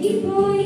keep going.